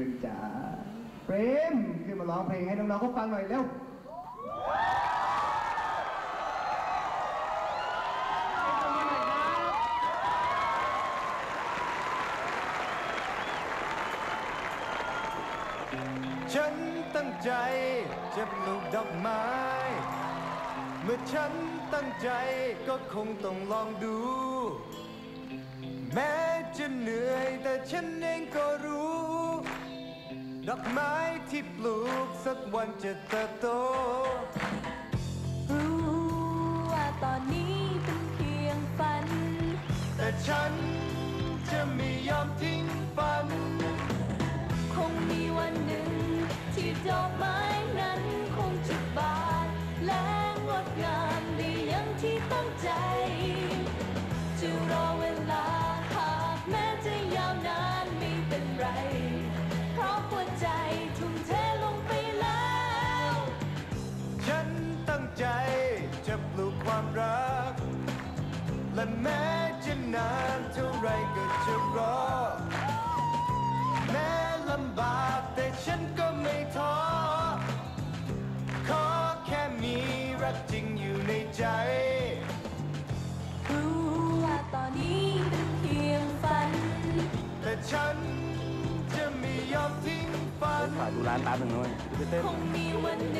รึงจ๋าเปรมขึ้นมาร้องเพลงให้น้องๆเขาฟังหน่อยเร็วฉันตั้งใจจะปลูกดอกไม้ เมื่อฉันตั้งใจก็คงต้องลองดู แม้จะเหนื่อยแต่ฉันเองก็รู้ ดอกไม้ที่ปลูกสักวันจะเติบโต รู้ว่าตอนนี้เป็นเพียงฝัน แต่ฉันจะไม่ยอมทิ้งฝัน คงมีวันหนึ่งที่ดอกไม้ และแม้จะนานเท่าไรก็จะรอ แม้ลำบากแต่ฉันก็ไม่ท้อ ขอแค่มีรักจริงอยู่ในใจ รู้ว่าตอนนี้เป็นเพียงฝัน แต่ฉันจะไม่ยอมทิ้งฝัน ฝากดูร้านแป๊บหนึ่งด้วยจะเต้นคงมีวันหนึ่ง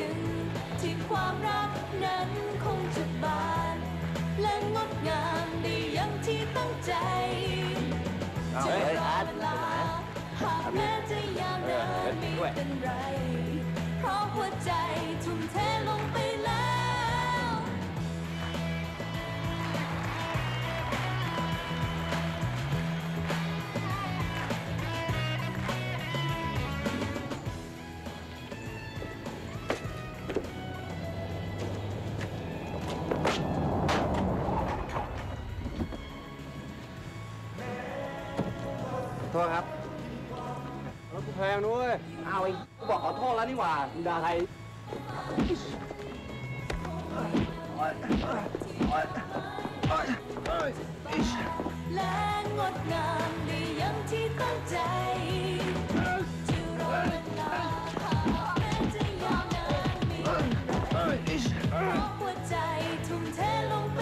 ใจเฮ้ยอาร์ตไปไหนหากแม้จะยาวนานไม่เป็นไรเพราะหัวใจทุ่มเท โทษครับรถกูแพงด้วยเอาไอ้กูบอกขอโทษแล้วนี่หว่ามึงด่าใครและงดงามดีอย่างที่ตั้งใจจะรอเวลาหากแม้จะยาวนานไม่เป็นไรเพราะ